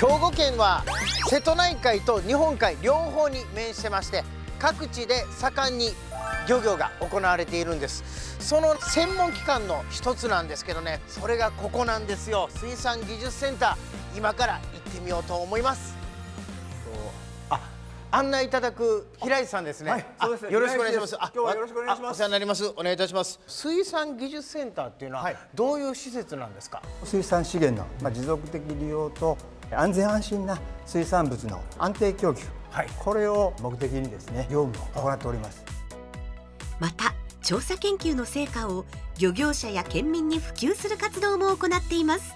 兵庫県は瀬戸内海と日本海両方に面してまして各地で盛んに漁業が行われているんです。その専門機関の一つなんですけどねそれがここなんですよ。水産技術センター今から行ってみようと思います。あ案内いただく平井さんですね、はいそうです。よろしくお願いします。平井です。今日はよろしくお願いします。あお世話になりますお願いいたします。水産技術センターっていうのははい。どういう施設なんですか、水産資源の、まあ、持続的利用と安全安心な水産物の安定供給、はい。これを目的にですね業務を行っております。また調査研究の成果を漁業者や県民に普及する活動も行っています。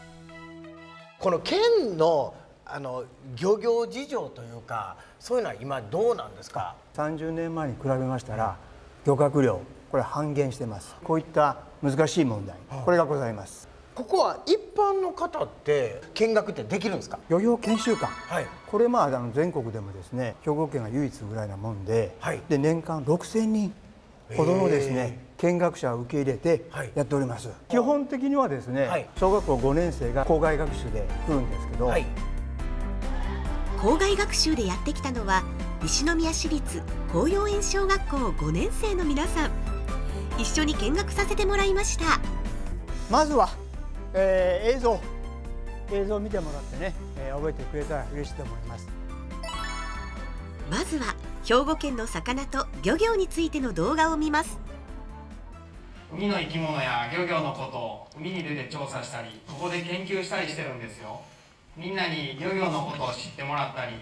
この県のあの漁業事情というかそういうのは今どうなんですか？30年前に比べましたら漁獲量これ半減してます。こういった難しい問題これがございますここは一般の方って見学ってできるんですか？漁業研修館はい。これまああの全国でもですね兵庫県が唯一ぐらいなもんで,、はい。で年間6000人ほどのですね見学者を受け入れてはい。やっております、基本的にはですね、はい。小学校5年生が校外学習で来るんですけど、はい。校外学習でやってきたのは西宮市立紅葉園小学校5年生の皆さん。一緒に見学させてもらいました。まずは、えー映像映像を見てもらってね、えー覚えてくれたら嬉しいと思います。まずは兵庫県の魚と漁業についての動画を見ます。海の生き物や漁業のことを海に出て調査したりここで研究したりしてるんですよ。みんなに漁業のことを知ってもらったり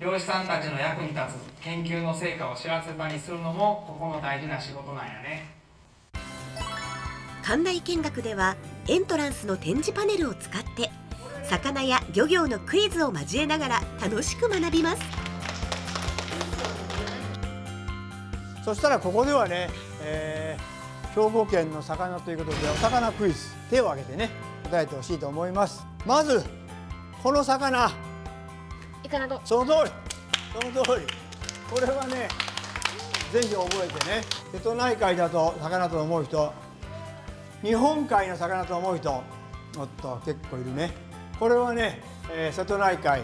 漁師さんたちの役に立つ研究の成果を知らせ場にするのもここの大事な仕事なんやね館内見学ではエントランスの展示パネルを使って魚や漁業のクイズを交えながら楽しく学びます。そしたらここではね、えー兵庫県の魚ということでお魚クイズ手を挙げてね答えてほしいと思います。まずこの魚。イカナドその通り。その通り。これはねぜひ覚えてね。瀬戸内海だと魚と思う人日本海の魚と思う人おっと結構いるね。これはね、えー瀬戸内海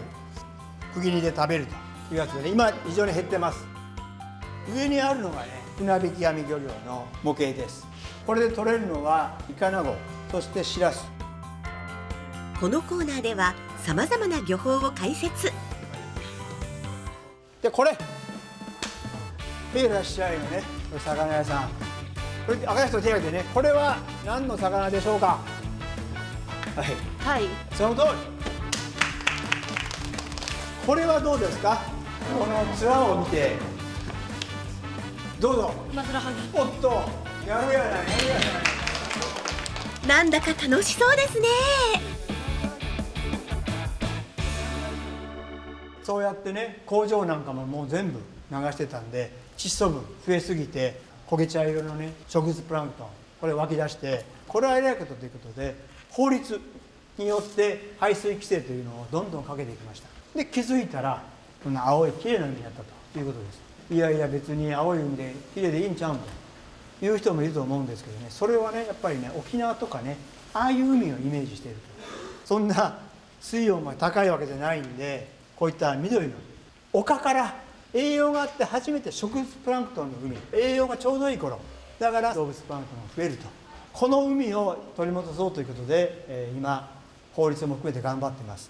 釘煮で食べるというやつでね今非常に減ってます。上にあるのがね船引き網漁業の模型です。これで取れるのはイカナゴそしてシラス。このコーナーではさまざまな漁法を解説。でこれ。手いらっしゃいのね魚屋さんこれ赤い人手を挙げてねこれは何の魚でしょうか？はい。はい。その通り。これはどうですか？この面を見て。どうぞ。マスラハギ。おっとやるやないやるやない。なんだか楽しそうですね。そうやってね工場なんかももう全部流してたんで窒素分増えすぎて焦げ茶色のね植物プランクトン。これ湧き出してこれは偉いことということで法律によって排水規制というのをどんどんかけていきました。で気づいたらこんな青いきれいな海になったということです。いやいや別に青い海できれいでいいんちゃうんと。いう人もいると思うんですけどね。それはねやっぱりね沖縄とかねああいう海をイメージしていると。そんな水温が高いわけじゃないんでこういった緑の丘から栄養があって初めて植物プランクトンの海。栄養がちょうどいい頃。だから動物プランクトンが増えると。この海を取り戻そうということで、えー今法律も含めて頑張っています。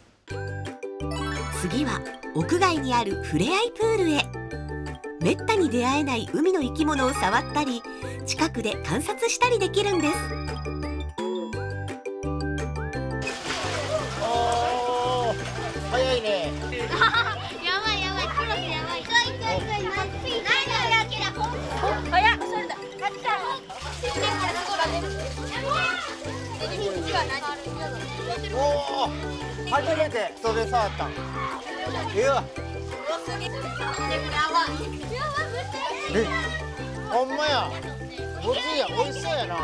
次は屋外にあるふれあいプールへ。めったに出会えない海の生き物を触ったり近くで観察したりできるんです。おお初めて人で触ったいやえほんまやごついや美味しそうやな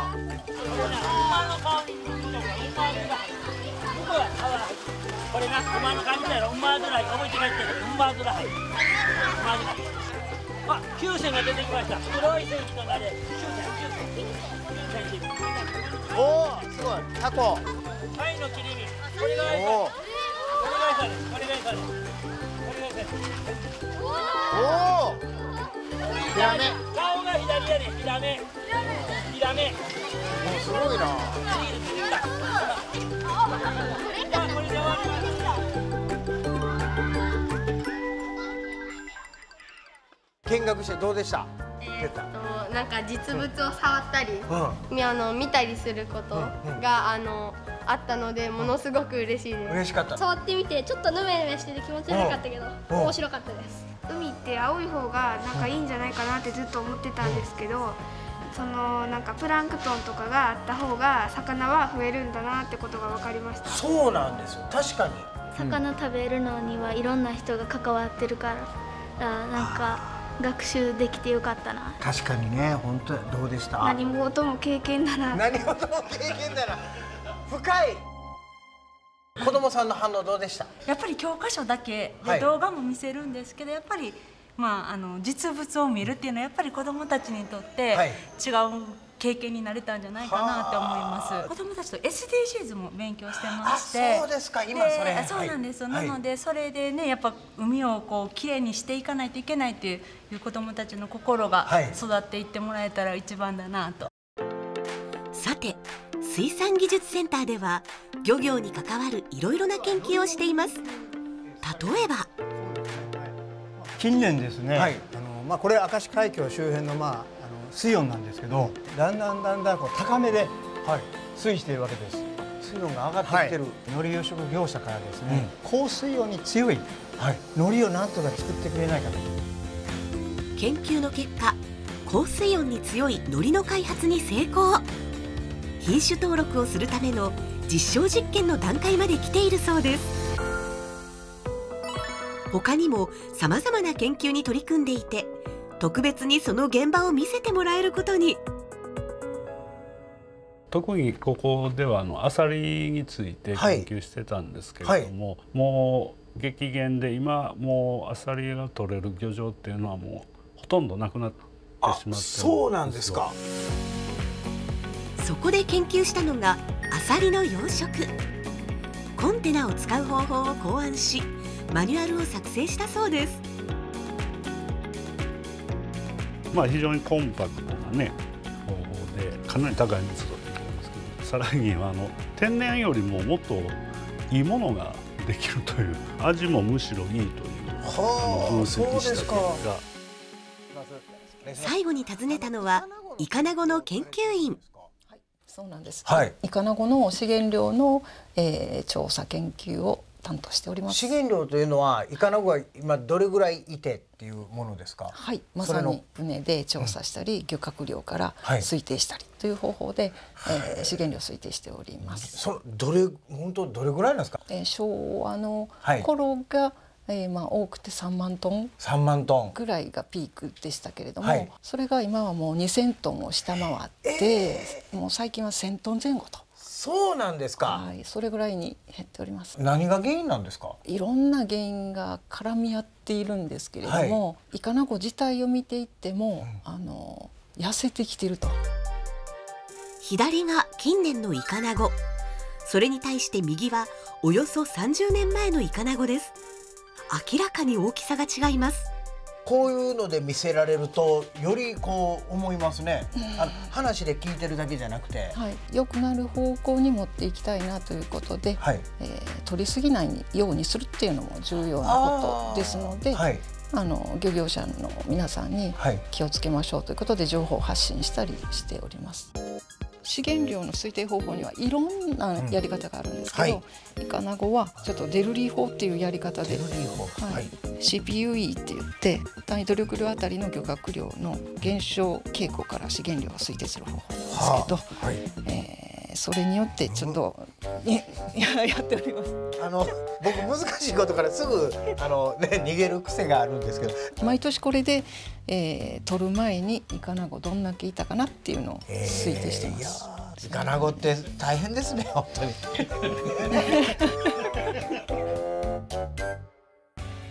これな、お前の感じだろ、うまぐらい、覚えて帰ってる、うまぐらい。うまぐらい。あ、九線が出てきました。黒い線とかで、九線、九線。おおすごいタコタイの切りヒラメ顔が左やねヒラメヒラメもうすごいな見学してどうでしたえー。なんか実物を触ったり、みあの見たりすることが、あのあったのでものすごく嬉しいです。嬉しかった。触ってみてちょっとヌメヌメしてて気持ち悪かったけどうん。面白かったです。海って青い方がなんかいいんじゃないかなってずっと思ってたんですけどそのなんかプランクトンとかがあった方が魚は増えるんだなってことが分かりました。そうなんですよ。確かに。魚食べるのにはいろんな人が関わってるからあなんか学習できてよかったな。確かにね本当どうでした？何事も経験だな。何事も経験だな深い。子供さんの反応どうでした？やっぱり教科書だけはい。で動画も見せるんですけど、やっぱり、まあ、あの実物を見るっていうのはやっぱり子どもたちにとってはい。違う経験になれたんじゃないかなって思います。子どもたちと SDGs も勉強してまして。あそうですか。今それ。はい。そうなんです。よ、はい。なのでそれでねやっぱ海をこうきれいにしていかないといけないっていう子どもたちの心がはい。育っていってもらえたら一番だなと。さて水産技術センターでは漁業に関わるいろいろな研究をしています。例えば。近年ですね、はい。あのまあ、これ明石海峡周辺の,、まあ、あの水温なんですけどだんだんだんだんこう高めで推移しているわけです。水温が上がってきてる、海苔養殖業者からですね、高水温に強い。海苔をなんとか作ってくれないかと。研究の結果高水温に強い海苔の開発に成功品種登録をするための実証実験の段階まで来ているそうです。他にもさまざまな研究に取り組んでいて特別にその現場を見せてもらえることに。特にここではあのアサリについて研究してたんですけれども、もう激減で今もうアサリが取れる漁場っていうのはもうほとんどなくなってしまってそうなんですかそこで研究したのがアサリの養殖。コンテナを使う方法を考案しマニュアルを作成したそうです。まあ非常にコンパクトなね方法でかなり高い密度でいくんですけどさらにあの天然よりももっといいものができるという味もむしろいいというはああの分析した結果。最後に訪ねたのはイカナゴの研究員そうなんです。はい。イカナゴの資源量の、えー調査研究を担当しております。資源量というのはイカナゴが今どれぐらいいてっていうものですか？はい、まさに船で調査したり、漁獲量からはい。推定したりという方法で、えー資源量を推定しております。そのどれ本当どれぐらいなんですか？えー昭和のはい。頃が、えーまあ多くて3万トン3万トン。ぐらいがピークでしたけれども、はい。それが今はもう2,000トンを下回って、もう最近は1,000トン前後と、そうなんですか、はい、それぐらいに減っております。何が原因なんですか？いろんな原因が絡み合っているんですけれども、イカナゴ自体を見ていっても、あの痩せてきていると。左が近年のイカナゴ。それに対して右はおよそ30年前のイカナゴです明らかに大きさが違います。こういうので見せられるとよりこう思いますね、あの話で聞いてるだけじゃなくて、はい、良くなる方向に持っていきたいなということで、はい。えー取りすぎないようにするっていうのも重要なことですので、はい。あの漁業者の皆さんにはい。気をつけましょうということで情報を発信したりしております。資源量の推定方法にはいろんなやり方があるんですけど、イカナゴはちょっとデルリー法っていうやり方で、はい、CPUE って言って単位努力量あたりの漁獲量の減少傾向から資源量を推定する方法なんですけど、えーそれによってちょっと、い ややっております。あの僕難しいことからすぐあの、ね、逃げる癖があるんですけど毎年これで、えー取る前にイカナゴどんだけいたかなっていうのを推定してます。イカナゴって大変ですね 本当に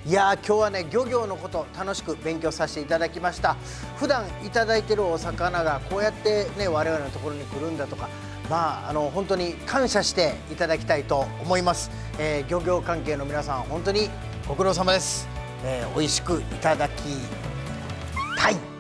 いやー今日はね漁業のこと楽しく勉強させていただきました普段いただいてるお魚がこうやってね我々のところに来るんだとかまああの本当に感謝していただきたいと思います、えー漁業関係の皆さん本当にご苦労様です、えー、美味しくいただきたい。